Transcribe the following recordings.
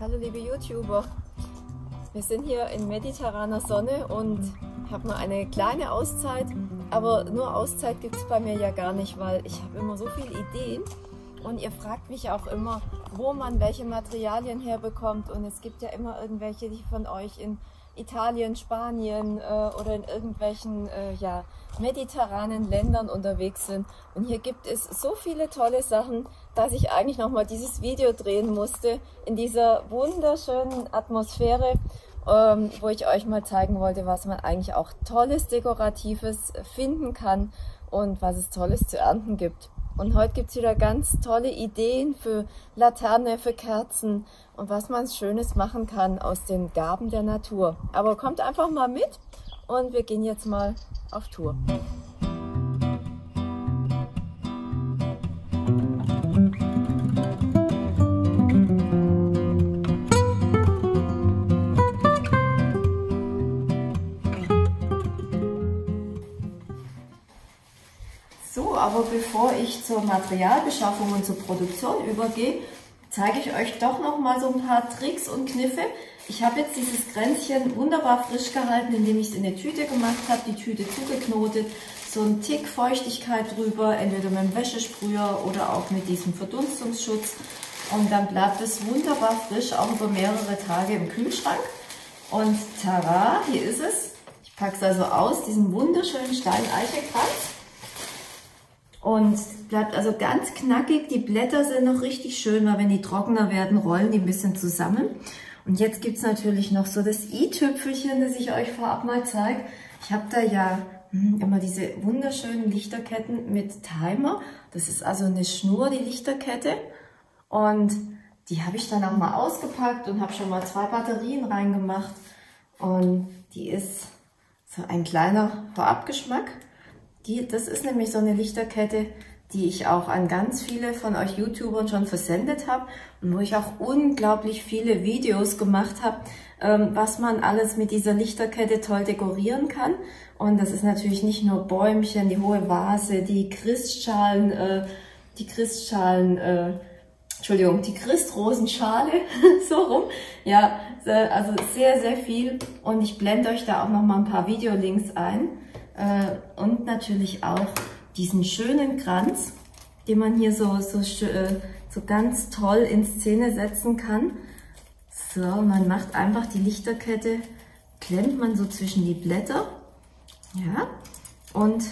Hallo liebe YouTuber, wir sind hier in mediterraner Sonne und haben eine kleine Auszeit, aber nur Auszeit gibt es bei mir ja gar nicht, weil ich habe immer so viele Ideen. Und ihr fragt mich auch immer, wo man welche Materialien herbekommt. Und es gibt ja immer irgendwelche, die von euch in Italien, Spanien äh, oder in irgendwelchen äh, ja, mediterranen Ländern unterwegs sind. Und hier gibt es so viele tolle Sachen, dass ich eigentlich nochmal dieses Video drehen musste in dieser wunderschönen Atmosphäre, ähm, wo ich euch mal zeigen wollte, was man eigentlich auch tolles Dekoratives finden kann und was es tolles zu ernten gibt. Und heute gibt es wieder ganz tolle Ideen für Laterne, für Kerzen und was man Schönes machen kann aus den Gaben der Natur. Aber kommt einfach mal mit und wir gehen jetzt mal auf Tour. Aber bevor ich zur Materialbeschaffung und zur Produktion übergehe, zeige ich euch doch noch mal so ein paar Tricks und Kniffe. Ich habe jetzt dieses Kränzchen wunderbar frisch gehalten, indem ich es in eine Tüte gemacht habe, die Tüte zugeknotet, so ein Tick Feuchtigkeit drüber, entweder mit dem Wäschesprüher oder auch mit diesem Verdunstungsschutz. Und dann bleibt es wunderbar frisch, auch über mehrere Tage im Kühlschrank. Und tada, hier ist es. Ich packe es also aus, diesen wunderschönen Steineichekranz und bleibt also ganz knackig. Die Blätter sind noch richtig schön, weil wenn die trockener werden, rollen die ein bisschen zusammen. Und jetzt gibt's natürlich noch so das i-Tüpfelchen, das ich euch vorab mal zeige. Ich habe da ja hm, immer diese wunderschönen Lichterketten mit Timer. Das ist also eine Schnur, die Lichterkette. Und die habe ich dann auch mal ausgepackt und habe schon mal zwei Batterien reingemacht. Und die ist so ein kleiner Vorabgeschmack. Die, das ist nämlich so eine Lichterkette, die ich auch an ganz viele von euch YouTubern schon versendet habe und wo ich auch unglaublich viele Videos gemacht habe, ähm, was man alles mit dieser Lichterkette toll dekorieren kann. Und das ist natürlich nicht nur Bäumchen, die hohe Vase, die Christschalen, äh, die Christschalen, äh, Entschuldigung, die Christrosenschale, so rum. Ja, also sehr, sehr viel. Und ich blende euch da auch noch mal ein paar Videolinks ein. Äh, und natürlich auch diesen schönen Kranz, den man hier so, so, äh, so ganz toll in Szene setzen kann. So, man macht einfach die Lichterkette, klemmt man so zwischen die Blätter. Ja, und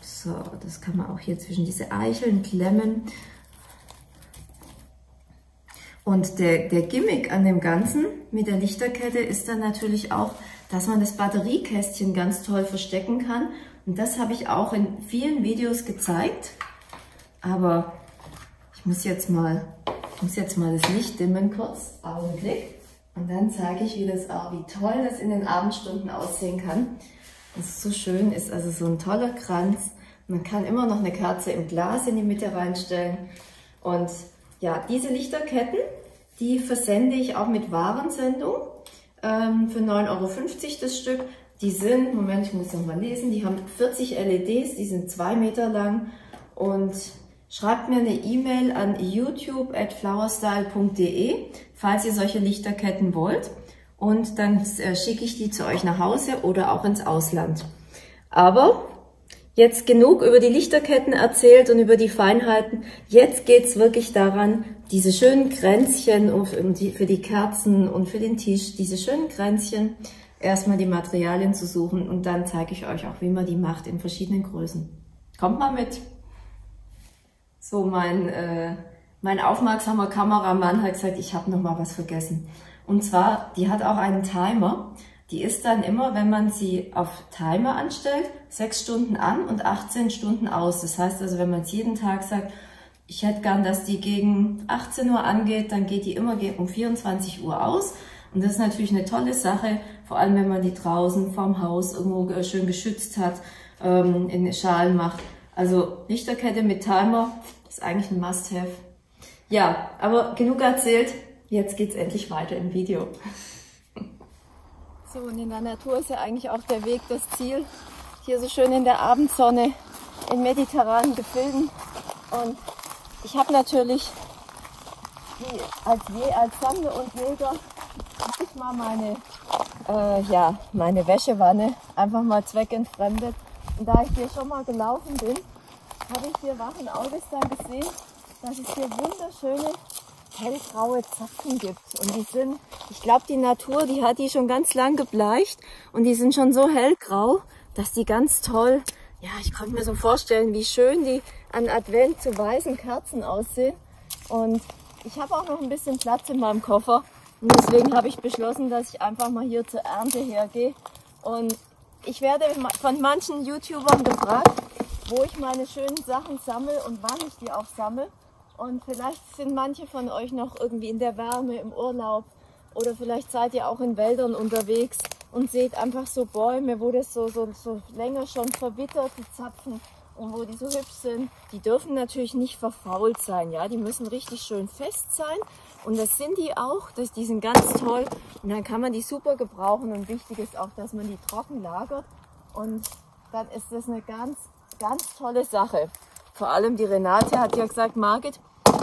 so, das kann man auch hier zwischen diese Eicheln klemmen. Und der, der Gimmick an dem Ganzen mit der Lichterkette ist dann natürlich auch, dass man das Batteriekästchen ganz toll verstecken kann. Und das habe ich auch in vielen Videos gezeigt. Aber ich muss jetzt mal, muss jetzt mal das Licht dimmen kurz, Augenblick. Und dann zeige ich, wie das auch, wie toll das in den Abendstunden aussehen kann. Das ist so schön ist, also so ein toller Kranz. Man kann immer noch eine Kerze im Glas in die Mitte reinstellen. Und ja, diese Lichterketten, die versende ich auch mit Warensendung ähm, für 9,50 Euro das Stück. Die sind, Moment, ich muss noch mal lesen, die haben 40 LEDs, die sind zwei Meter lang und schreibt mir eine E-Mail an youtube at flowerstyle.de, falls ihr solche Lichterketten wollt. Und dann äh, schicke ich die zu euch nach Hause oder auch ins Ausland. Aber jetzt genug über die Lichterketten erzählt und über die Feinheiten. Jetzt geht's wirklich daran, diese schönen Kränzchen für die Kerzen und für den Tisch, diese schönen Kränzchen, erstmal die Materialien zu suchen und dann zeige ich euch auch, wie man die macht in verschiedenen Größen. Kommt mal mit! So, mein, äh, mein aufmerksamer Kameramann hat gesagt, ich habe noch mal was vergessen. Und zwar, die hat auch einen Timer. Die ist dann immer, wenn man sie auf Timer anstellt, sechs Stunden an und 18 Stunden aus. Das heißt also, wenn man es jeden Tag sagt, ich hätte gern, dass die gegen 18 Uhr angeht, dann geht die immer um 24 Uhr aus. Und das ist natürlich eine tolle Sache, vor allem wenn man die draußen vorm Haus irgendwo schön geschützt hat, ähm, in Schalen macht. Also Lichterkette mit Timer ist eigentlich ein Must-Have. Ja, aber genug erzählt, jetzt geht's endlich weiter im Video. So, und in der Natur ist ja eigentlich auch der Weg das Ziel. Hier so schön in der Abendsonne in mediterranen Gefilden. Und ich habe natürlich wie als, als Sammler und Jäger ich mal meine, äh, ja, meine Wäschewanne einfach mal zweckentfremdet. Und da ich hier schon mal gelaufen bin, habe ich hier wachen Auges dann gesehen, dass es hier wunderschöne hellgraue Zapfen gibt. Und die sind, ich glaube, die Natur, die hat die schon ganz lang gebleicht und die sind schon so hellgrau, dass die ganz toll, ja, ich konnte mir so vorstellen, wie schön die an Advent zu weißen Kerzen aussehen. Und ich habe auch noch ein bisschen Platz in meinem Koffer. Und deswegen habe ich beschlossen, dass ich einfach mal hier zur Ernte hergehe. Und ich werde von manchen YouTubern gefragt, wo ich meine schönen Sachen sammle und wann ich die auch sammle. Und vielleicht sind manche von euch noch irgendwie in der Wärme, im Urlaub oder vielleicht seid ihr auch in Wäldern unterwegs und seht einfach so Bäume, wo das so, so, so länger schon verwittert, die Zapfen und wo die so hübsch sind. Die dürfen natürlich nicht verfault sein, ja, die müssen richtig schön fest sein und das sind die auch, das, die sind ganz toll und dann kann man die super gebrauchen und wichtig ist auch, dass man die trocken lagert und dann ist das eine ganz, ganz tolle Sache. Vor allem die Renate hat ja gesagt, Margit,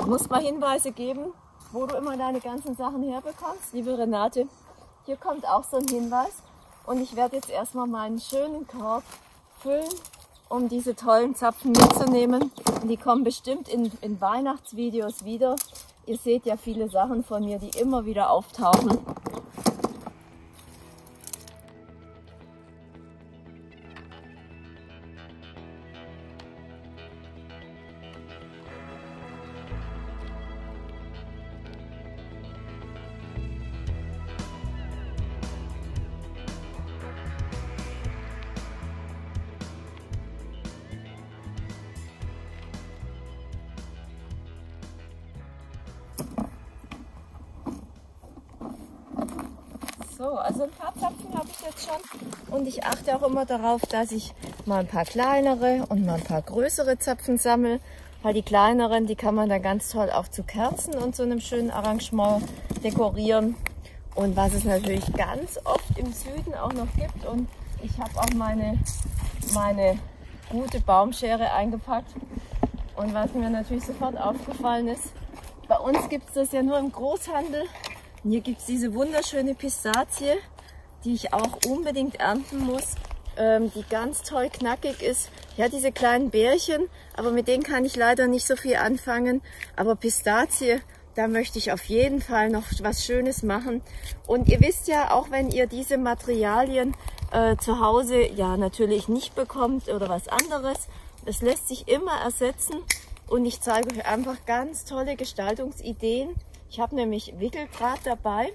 muss mal Hinweise geben, wo du immer deine ganzen Sachen herbekommst. Liebe Renate, hier kommt auch so ein Hinweis. Und ich werde jetzt erstmal meinen schönen Korb füllen, um diese tollen Zapfen mitzunehmen. Und die kommen bestimmt in, in Weihnachtsvideos wieder. Ihr seht ja viele Sachen von mir, die immer wieder auftauchen. So, also ein paar Zapfen habe ich jetzt schon. Und ich achte auch immer darauf, dass ich mal ein paar kleinere und mal ein paar größere Zapfen sammle. Weil die kleineren, die kann man dann ganz toll auch zu Kerzen und so einem schönen Arrangement dekorieren. Und was es natürlich ganz oft im Süden auch noch gibt. Und ich habe auch meine, meine gute Baumschere eingepackt. Und was mir natürlich sofort aufgefallen ist, bei uns gibt es das ja nur im Großhandel hier gibt es diese wunderschöne Pistazie, die ich auch unbedingt ernten muss, ähm, die ganz toll knackig ist. Ja, diese kleinen Bärchen, aber mit denen kann ich leider nicht so viel anfangen. Aber Pistazie, da möchte ich auf jeden Fall noch was Schönes machen. Und ihr wisst ja, auch wenn ihr diese Materialien äh, zu Hause ja natürlich nicht bekommt oder was anderes, das lässt sich immer ersetzen. Und ich zeige euch einfach ganz tolle Gestaltungsideen ich habe nämlich Wickeldraht dabei.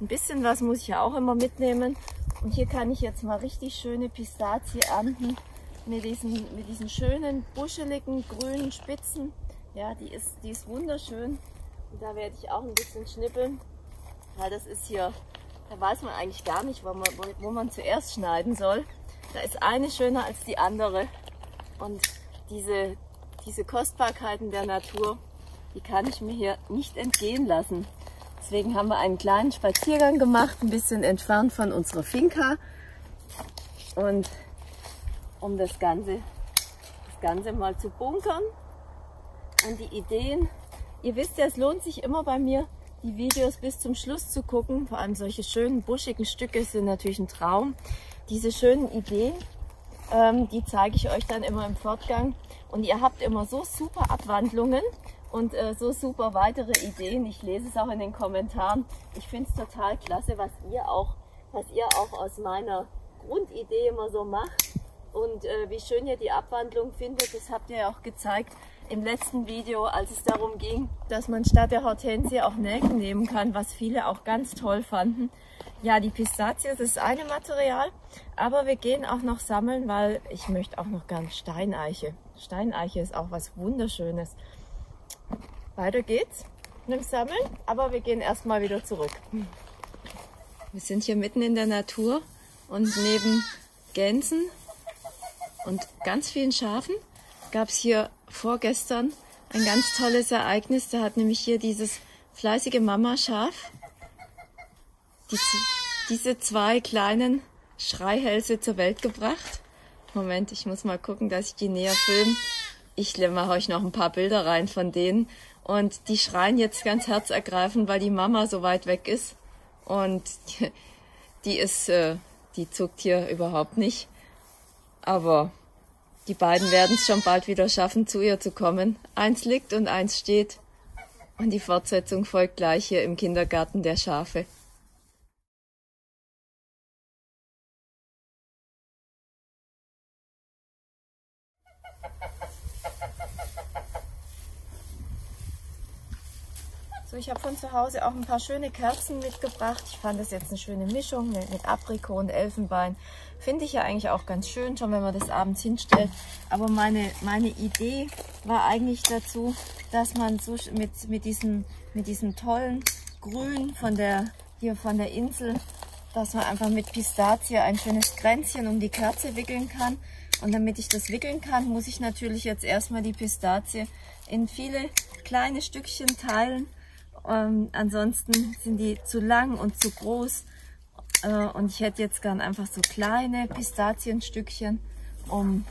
Ein bisschen was muss ich ja auch immer mitnehmen. Und hier kann ich jetzt mal richtig schöne Pistazie ernten mit diesen, mit diesen schönen, buscheligen, grünen Spitzen. Ja, die ist, die ist wunderschön. Und da werde ich auch ein bisschen schnippeln. Ja, das ist hier, da weiß man eigentlich gar nicht, wo man, wo, man zuerst schneiden soll. Da ist eine schöner als die andere. Und diese, diese Kostbarkeiten der Natur, die kann ich mir hier nicht entgehen lassen. Deswegen haben wir einen kleinen Spaziergang gemacht, ein bisschen entfernt von unserer Finca. Und um das Ganze, das Ganze mal zu bunkern und die Ideen. Ihr wisst ja, es lohnt sich immer bei mir, die Videos bis zum Schluss zu gucken. Vor allem solche schönen buschigen Stücke sind natürlich ein Traum. Diese schönen Ideen, ähm, die zeige ich euch dann immer im Fortgang. Und ihr habt immer so super Abwandlungen und äh, so super weitere Ideen. Ich lese es auch in den Kommentaren. Ich finde es total klasse, was ihr auch, was ihr auch aus meiner Grundidee immer so macht und äh, wie schön ihr die Abwandlung findet. Das habt ihr ja auch gezeigt im letzten Video, als es darum ging, dass man statt der Hortensie auch Nelken nehmen kann, was viele auch ganz toll fanden. Ja, die Pistazie das ist eine Material, aber wir gehen auch noch sammeln, weil ich möchte auch noch gern Steineiche. Steineiche ist auch was Wunderschönes. Weiter geht's mit dem Sammeln, aber wir gehen erstmal wieder zurück. Wir sind hier mitten in der Natur und neben Gänsen und ganz vielen Schafen gab es hier vorgestern ein ganz tolles Ereignis. Da hat nämlich hier dieses fleißige Mama-Schaf die, diese zwei kleinen Schreihälse zur Welt gebracht. Moment, ich muss mal gucken, dass ich die näher filme. Ich mache euch noch ein paar Bilder rein von denen. Und die schreien jetzt ganz herzergreifend, weil die Mama so weit weg ist. Und die ist, äh, die zuckt hier überhaupt nicht. Aber die beiden werden es schon bald wieder schaffen, zu ihr zu kommen. Eins liegt und eins steht. Und die Fortsetzung folgt gleich hier im Kindergarten der Schafe. Ich habe von zu Hause auch ein paar schöne Kerzen mitgebracht. Ich fand das jetzt eine schöne Mischung mit, mit Aprikot und Elfenbein. Finde ich ja eigentlich auch ganz schön, schon wenn man das abends hinstellt. Aber meine, meine Idee war eigentlich dazu, dass man so mit, mit, diesem, mit diesem tollen Grün von der, hier von der Insel, dass man einfach mit Pistazie ein schönes Kränzchen um die Kerze wickeln kann. Und damit ich das wickeln kann, muss ich natürlich jetzt erstmal die Pistazie in viele kleine Stückchen teilen ähm, ansonsten sind die zu lang und zu groß. Äh, und ich hätte jetzt gern einfach so kleine Pistazienstückchen, um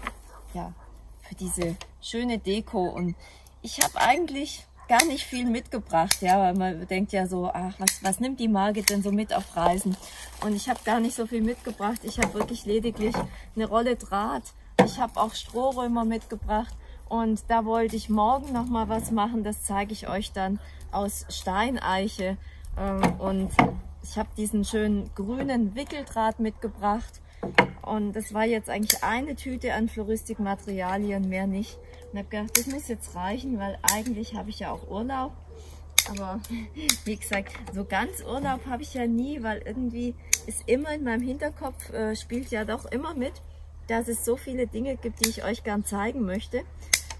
ja für diese schöne Deko. Und ich habe eigentlich gar nicht viel mitgebracht, ja, weil man denkt ja so, ach, was, was nimmt die Margit denn so mit auf Reisen? Und ich habe gar nicht so viel mitgebracht. Ich habe wirklich lediglich eine Rolle Draht. Ich habe auch Strohrömer mitgebracht und da wollte ich morgen noch mal was machen. Das zeige ich euch dann aus Steineiche. Ähm, und ich habe diesen schönen grünen Wickeldraht mitgebracht. Und das war jetzt eigentlich eine Tüte an Floristikmaterialien, mehr nicht. Und habe gedacht, das muss jetzt reichen, weil eigentlich habe ich ja auch Urlaub. Aber wie gesagt, so ganz Urlaub habe ich ja nie, weil irgendwie ist immer in meinem Hinterkopf, äh, spielt ja doch immer mit, dass es so viele Dinge gibt, die ich euch gern zeigen möchte.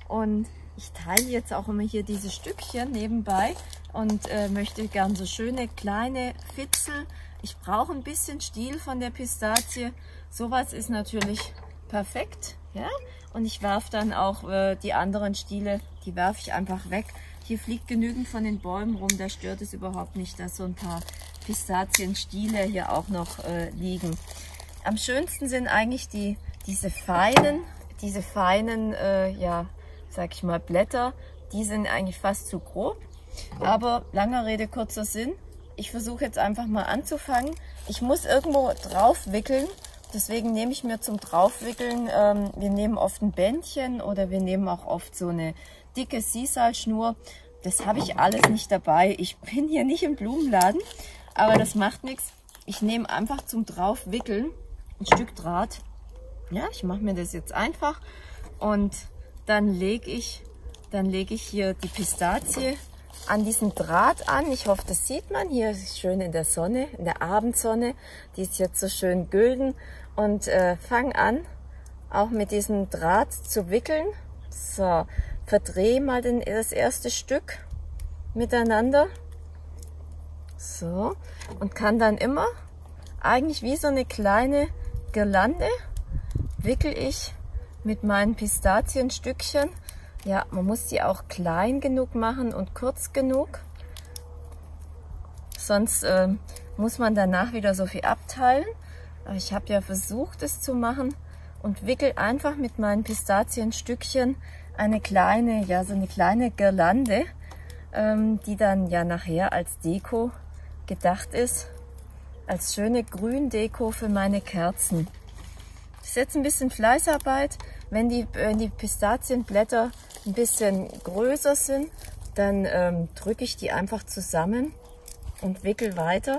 Und ich teile jetzt auch immer hier diese Stückchen nebenbei und äh, möchte gern so schöne kleine Fitzel. Ich brauche ein bisschen Stiel von der Pistazie. Sowas ist natürlich perfekt. Ja? Und ich werfe dann auch äh, die anderen Stiele, die werfe ich einfach weg. Hier fliegt genügend von den Bäumen rum, da stört es überhaupt nicht, dass so ein paar Pistazienstiele hier auch noch äh, liegen. Am schönsten sind eigentlich die, diese feinen, diese feinen, äh, ja, sag ich mal, Blätter, die sind eigentlich fast zu grob. Aber langer Rede, kurzer Sinn. Ich versuche jetzt einfach mal anzufangen. Ich muss irgendwo drauf wickeln. Deswegen nehme ich mir zum Draufwickeln, ähm, wir nehmen oft ein Bändchen oder wir nehmen auch oft so eine dicke Sisal-Schnur. Das habe ich alles nicht dabei. Ich bin hier nicht im Blumenladen, aber das macht nichts. Ich nehme einfach zum Draufwickeln ein Stück Draht. Ja, ich mache mir das jetzt einfach und dann lege ich, dann lege ich hier die Pistazie an diesen Draht an. Ich hoffe, das sieht man hier schön in der Sonne, in der Abendsonne. Die ist jetzt so schön gülden und äh, fang an, auch mit diesem Draht zu wickeln. So, verdrehe mal den, das erste Stück miteinander. So, und kann dann immer eigentlich wie so eine kleine Girlande wickel ich mit meinen Pistazienstückchen. Ja, man muss die auch klein genug machen und kurz genug. Sonst äh, muss man danach wieder so viel abteilen. Aber ich habe ja versucht, es zu machen und wickel einfach mit meinen Pistazienstückchen eine kleine, ja, so eine kleine Girlande, ähm, die dann ja nachher als Deko gedacht ist. Als schöne Gründeko für meine Kerzen. Das ist jetzt ein bisschen Fleißarbeit, wenn die, wenn die Pistazienblätter ein bisschen größer sind, dann ähm, drücke ich die einfach zusammen und wickel weiter.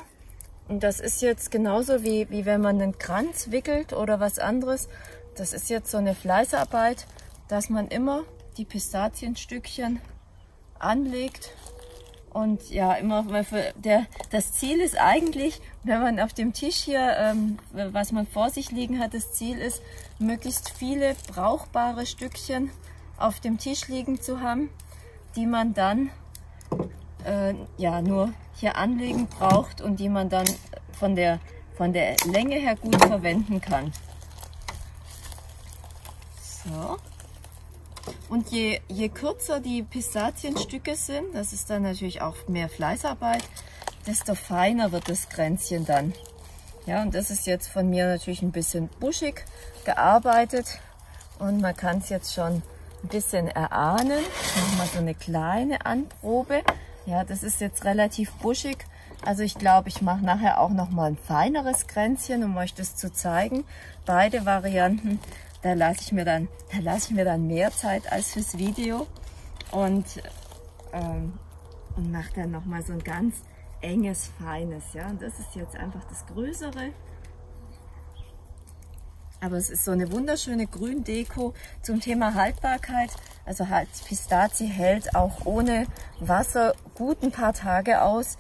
Und das ist jetzt genauso wie, wie wenn man einen Kranz wickelt oder was anderes. Das ist jetzt so eine Fleißarbeit, dass man immer die Pistazienstückchen anlegt und ja, immer, der, das Ziel ist eigentlich, wenn man auf dem Tisch hier, ähm, was man vor sich liegen hat, das Ziel ist, möglichst viele brauchbare Stückchen auf dem Tisch liegen zu haben, die man dann äh, ja nur hier anlegen braucht und die man dann von der, von der Länge her gut verwenden kann. So. Und je, je kürzer die Pistazienstücke sind, das ist dann natürlich auch mehr Fleißarbeit, desto feiner wird das Kränzchen dann. Ja, und das ist jetzt von mir natürlich ein bisschen buschig gearbeitet und man kann es jetzt schon ein bisschen erahnen. Ich mache mal so eine kleine Anprobe. Ja, das ist jetzt relativ buschig. Also ich glaube, ich mache nachher auch noch mal ein feineres Kränzchen, um euch das zu zeigen. Beide Varianten, da lasse ich mir dann, da lasse ich mir dann mehr Zeit als fürs Video und ähm, und mache dann noch mal so ein ganz enges, feines. Ja, und das ist jetzt einfach das Größere. Aber es ist so eine wunderschöne Gründeko zum Thema Haltbarkeit. Also halt Pistazie hält auch ohne Wasser gut ein paar Tage aus.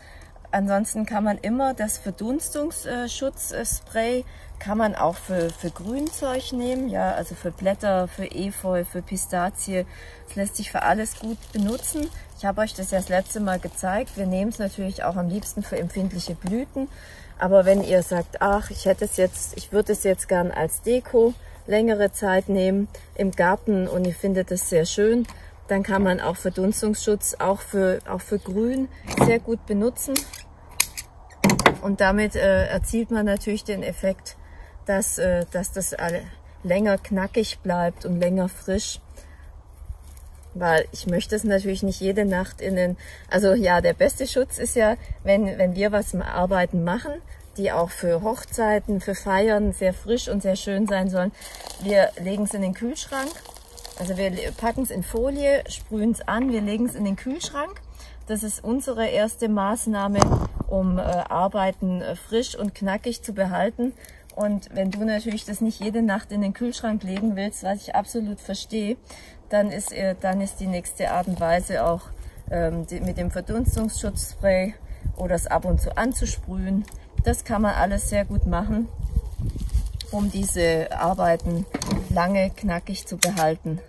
Ansonsten kann man immer das Verdunstungsschutzspray kann man auch für, für Grünzeug nehmen, ja, also für Blätter, für Efeu, für Pistazie. Es lässt sich für alles gut benutzen. Ich habe euch das ja das letzte Mal gezeigt. Wir nehmen es natürlich auch am liebsten für empfindliche Blüten. Aber wenn ihr sagt, ach, ich hätte es jetzt, ich würde es jetzt gern als Deko längere Zeit nehmen im Garten und ihr findet es sehr schön, dann kann man auch Verdunstungsschutz auch für, auch für Grün sehr gut benutzen. Und damit äh, erzielt man natürlich den Effekt, dass, äh, dass das länger knackig bleibt und länger frisch. Weil ich möchte es natürlich nicht jede Nacht in den, also ja, der beste Schutz ist ja, wenn, wenn wir was Arbeiten machen, die auch für Hochzeiten, für Feiern sehr frisch und sehr schön sein sollen. Wir legen es in den Kühlschrank. Also wir packen es in Folie, sprühen es an, wir legen es in den Kühlschrank. Das ist unsere erste Maßnahme, um äh, Arbeiten äh, frisch und knackig zu behalten. Und wenn du natürlich das nicht jede Nacht in den Kühlschrank legen willst, was ich absolut verstehe, dann ist, äh, dann ist die nächste Art und Weise auch ähm, die, mit dem Verdunstungsschutzspray oder es ab und zu anzusprühen. Das kann man alles sehr gut machen, um diese Arbeiten lange knackig zu behalten.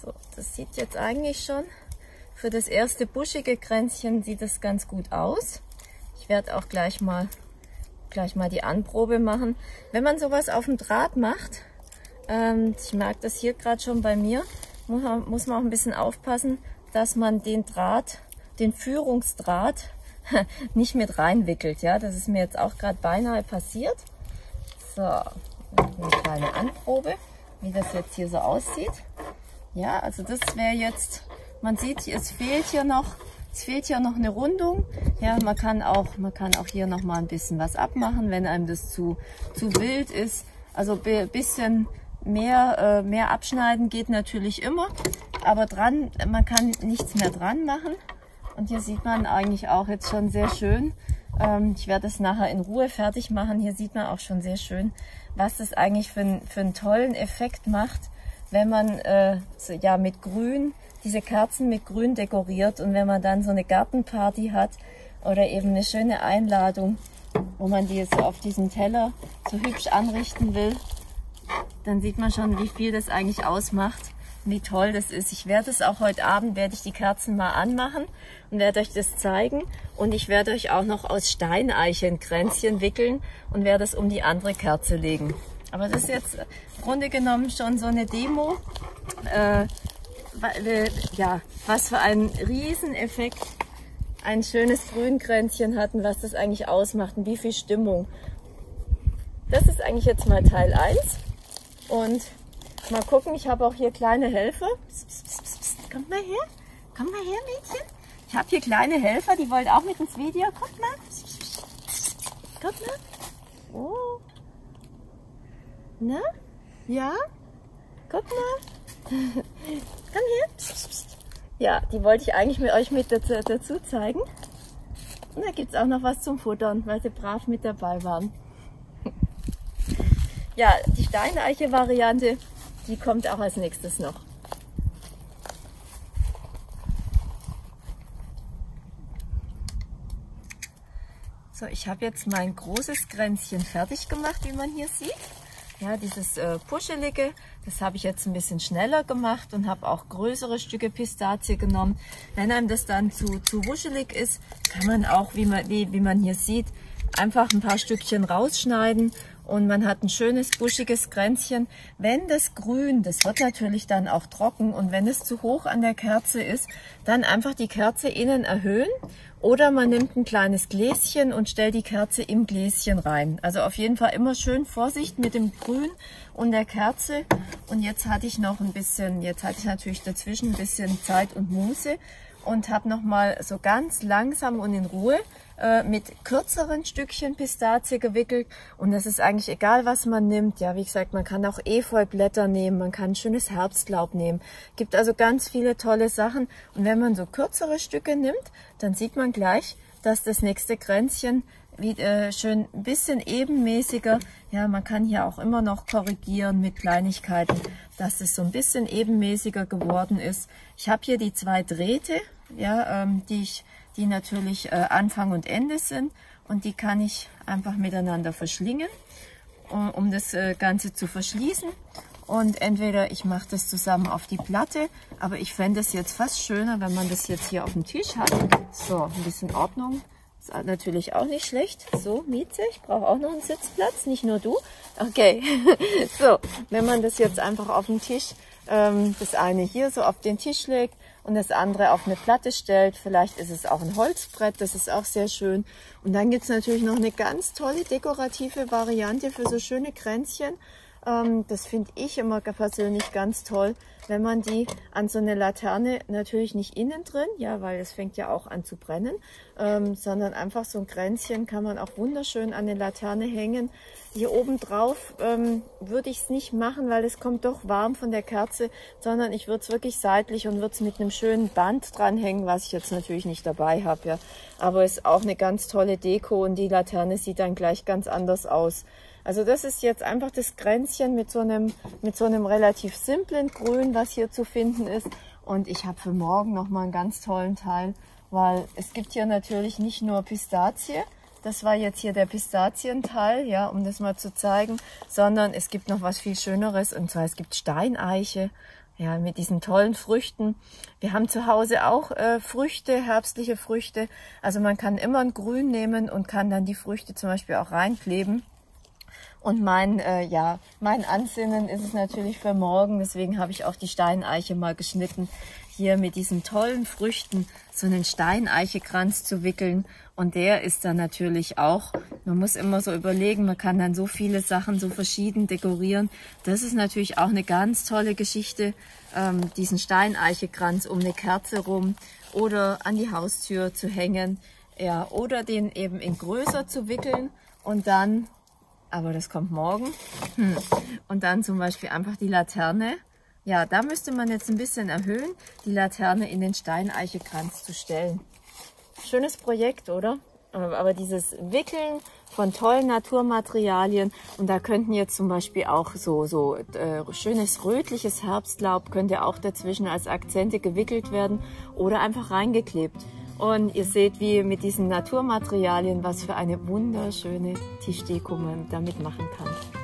So, das sieht jetzt eigentlich schon für das erste buschige Kränzchen sieht es ganz gut aus werde auch gleich mal, gleich mal die Anprobe machen. Wenn man sowas auf dem Draht macht, ähm, ich merke das hier gerade schon bei mir, muss man, muss man auch ein bisschen aufpassen, dass man den Draht, den Führungsdraht nicht mit reinwickelt. Ja, das ist mir jetzt auch gerade beinahe passiert. So, eine kleine Anprobe, wie das jetzt hier so aussieht. Ja, also das wäre jetzt, man sieht, es fehlt hier noch es fehlt ja noch eine Rundung. Ja, man kann auch, man kann auch hier noch mal ein bisschen was abmachen, wenn einem das zu, zu wild ist. Also ein bisschen mehr, äh, mehr abschneiden geht natürlich immer. Aber dran, man kann nichts mehr dran machen. Und hier sieht man eigentlich auch jetzt schon sehr schön. Ähm, ich werde es nachher in Ruhe fertig machen. Hier sieht man auch schon sehr schön, was das eigentlich für, für einen tollen Effekt macht, wenn man äh, so, ja mit Grün diese Kerzen mit Grün dekoriert und wenn man dann so eine Gartenparty hat oder eben eine schöne Einladung, wo man die so auf diesem Teller so hübsch anrichten will, dann sieht man schon, wie viel das eigentlich ausmacht, wie toll das ist. Ich werde es auch heute Abend, werde ich die Kerzen mal anmachen und werde euch das zeigen. Und ich werde euch auch noch aus Steineiche ein Kränzchen wickeln und werde es um die andere Kerze legen. Aber das ist jetzt im Grunde genommen schon so eine Demo, äh, ja, was für einen Rieseneffekt ein schönes Grünkränzchen hatten, was das eigentlich ausmacht und wie viel Stimmung. Das ist eigentlich jetzt mal Teil 1 und mal gucken, ich habe auch hier kleine Helfer. Psst, psst, psst, Kommt mal her, komm mal her Mädchen. Ich habe hier kleine Helfer, die wollen auch mit ins Video. Kommt mal. Kommt mal. Oh. Na? Ja? Guck mal. Komm hier. Ja, die wollte ich eigentlich mit euch mit dazu, dazu zeigen. Und da gibt es auch noch was zum Futtern, weil sie brav mit dabei waren. ja, die Steineiche-Variante, die kommt auch als nächstes noch. So, ich habe jetzt mein großes Kränzchen fertig gemacht, wie man hier sieht. Ja, dieses äh, Puschelige, das habe ich jetzt ein bisschen schneller gemacht und habe auch größere Stücke Pistazie genommen. Wenn einem das dann zu, zu wuschelig ist, kann man auch, wie man, wie, wie man hier sieht, einfach ein paar Stückchen rausschneiden und man hat ein schönes buschiges Kränzchen. Wenn das grün, das wird natürlich dann auch trocken und wenn es zu hoch an der Kerze ist, dann einfach die Kerze innen erhöhen oder man nimmt ein kleines Gläschen und stellt die Kerze im Gläschen rein. Also auf jeden Fall immer schön Vorsicht mit dem Grün und der Kerze. Und jetzt hatte ich noch ein bisschen, jetzt hatte ich natürlich dazwischen ein bisschen Zeit und Muße und habe nochmal so ganz langsam und in Ruhe äh, mit kürzeren Stückchen Pistazie gewickelt. Und das ist eigentlich egal, was man nimmt. Ja, wie gesagt, man kann auch Efeublätter nehmen, man kann schönes Herbstlaub nehmen. Gibt also ganz viele tolle Sachen. Und wenn man so kürzere Stücke nimmt, dann sieht man gleich, dass das nächste Kränzchen wieder äh, schön ein bisschen ebenmäßiger. Ja, man kann hier auch immer noch korrigieren mit Kleinigkeiten, dass es so ein bisschen ebenmäßiger geworden ist. Ich habe hier die zwei Drähte, ja, ähm, die, ich, die natürlich äh, Anfang und Ende sind und die kann ich einfach miteinander verschlingen, um, um das äh, Ganze zu verschließen. Und entweder ich mache das zusammen auf die Platte, aber ich fände es jetzt fast schöner, wenn man das jetzt hier auf dem Tisch hat. So, ein bisschen Ordnung natürlich auch nicht schlecht. So, Mieze, ich brauche auch noch einen Sitzplatz, nicht nur du. Okay, so, wenn man das jetzt einfach auf den Tisch, ähm, das eine hier so auf den Tisch legt und das andere auf eine Platte stellt, vielleicht ist es auch ein Holzbrett, das ist auch sehr schön. Und dann gibt's natürlich noch eine ganz tolle dekorative Variante für so schöne Kränzchen. Ähm, das finde ich immer persönlich ganz toll, wenn man die an so eine Laterne, natürlich nicht innen drin, ja, weil es fängt ja auch an zu brennen, ähm, sondern einfach so ein Kränzchen kann man auch wunderschön an eine Laterne hängen. Hier oben drauf ähm, würde ich es nicht machen, weil es kommt doch warm von der Kerze, sondern ich würde es wirklich seitlich und würde es mit einem schönen Band dranhängen, was ich jetzt natürlich nicht dabei habe. Ja. Aber es ist auch eine ganz tolle Deko und die Laterne sieht dann gleich ganz anders aus. Also das ist jetzt einfach das Kränzchen mit so einem, mit so einem relativ simplen Grün, was hier zu finden ist. Und ich habe für morgen nochmal einen ganz tollen Teil, weil es gibt hier natürlich nicht nur Pistazie, das war jetzt hier der Pistazienteil, ja, um das mal zu zeigen, sondern es gibt noch was viel Schöneres und zwar es gibt Steineiche, ja, mit diesen tollen Früchten. Wir haben zu Hause auch äh, Früchte, herbstliche Früchte. Also man kann immer ein Grün nehmen und kann dann die Früchte zum Beispiel auch reinkleben. Und mein, äh, ja, mein Ansinnen ist es natürlich für morgen. Deswegen habe ich auch die Steineiche mal geschnitten, hier mit diesen tollen Früchten so einen Steineichekranz zu wickeln. Und der ist dann natürlich auch, man muss immer so überlegen, man kann dann so viele Sachen so verschieden dekorieren. Das ist natürlich auch eine ganz tolle Geschichte, ähm, diesen Steineichekranz um eine Kerze rum oder an die Haustür zu hängen. Ja, oder den eben in größer zu wickeln und dann aber das kommt morgen. Hm. Und dann zum Beispiel einfach die Laterne. Ja, da müsste man jetzt ein bisschen erhöhen, die Laterne in den Steineichekranz zu stellen. Schönes Projekt, oder? Aber dieses Wickeln von tollen Naturmaterialien und da könnten jetzt zum Beispiel auch so, so äh, schönes rötliches Herbstlaub könnte auch dazwischen als Akzente gewickelt werden oder einfach reingeklebt. Und ihr seht, wie mit diesen Naturmaterialien, was für eine wunderschöne Tischdeko man damit machen kann.